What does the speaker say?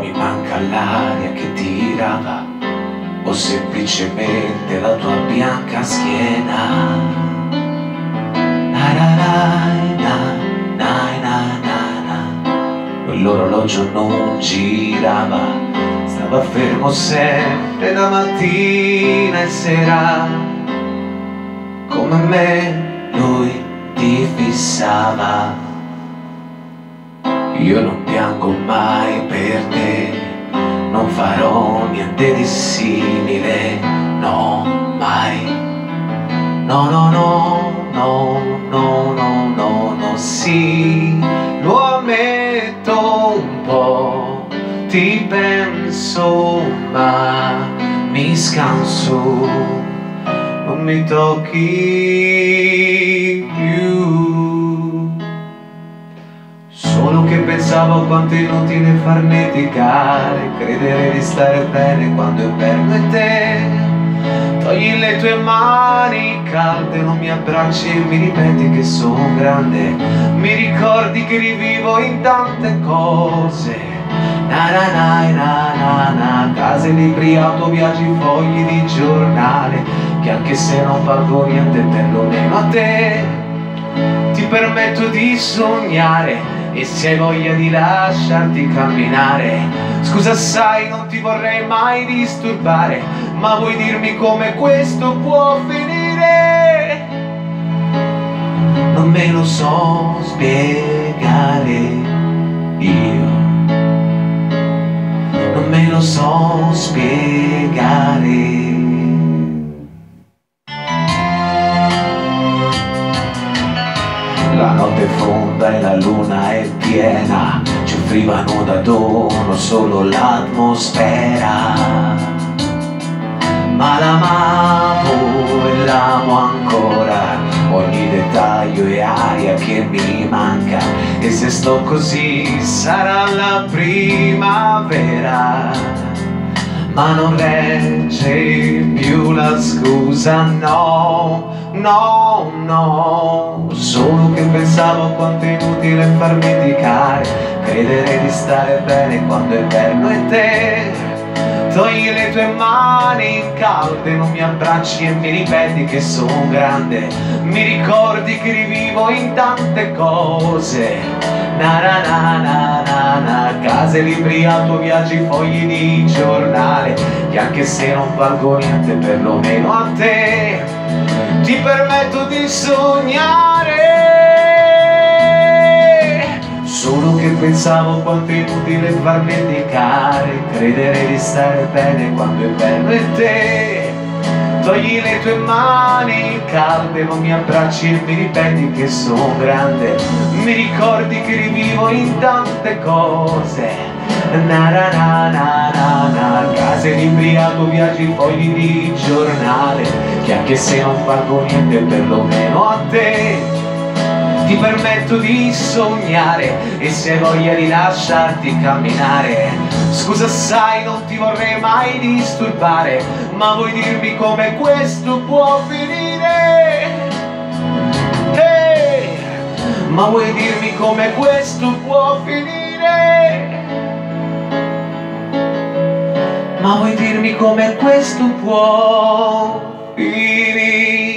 mi manca l'aria che tirava o semplicemente la tua bianca schiena. Na na na na na na na Quell'orologio non girava, stava fermo sempre da mattina e sera. Come me lui ti fissava. Io non piango mai per te, non farò niente di simile, no, mai. No, no, no, no, no, no, no, no, sì, lo ammetto un po', ti penso, ma mi scanso, non mi tocchi più. Pensavo quanto inutile farneticare Credere di stare bene quando è bello e te. Togli le tue mani calde, non mi abbracci e mi ripeti che sono grande. Mi ricordi che rivivo in tante cose. Na na na na na na Case, libri, auto, viaggi, fogli di giornale Che anche se non valgo niente perlomeno a te. Ti permetto di sognare e se hai voglia di lasciarti camminare Scusa sai non ti vorrei mai disturbare Ma vuoi dirmi come questo può finire? Non me lo so spiegare io Non me lo so spiegare La notte è fonda e la luna è piena Ci offrivano da dono solo l'atmosfera. Ma l'amavo e l'amo ancora Ogni dettaglio e aria che mi manca E se sto così sarà la primavera. Ma non regge più scusa, no, no, no. Solo che pensavo quanto è inutile farmi indicare, credere di stare bene quando è bello e te. Togli le tue mani calde, non mi abbracci e mi ripeti che sono grande. Mi ricordi che rivivo in tante cose. Na na na na na Case, libri, auto, viaggi, fogli di giornale Che anche se non valgo niente perlomeno a te Ti permetto di sognare. Solo che pensavo quanto è inutile farmi indicare Credere di stare bene quando è bello e te Togli le tue mani calde, non mi abbracci e mi ripeti che sono grande. Mi ricordi che rivivo in tante cose. Na na na na na na. Case, libri, auto, viaggi, fogli di giornale. Che anche se non valgo niente perlomeno a te. Ti permetto di sognare e se hai voglia di lasciarti camminare. Scusa sai non ti vorrei mai disturbare ma vuoi dirmi come questo può finire hey! ma vuoi dirmi come questo può finire ma vuoi dirmi come questo può finire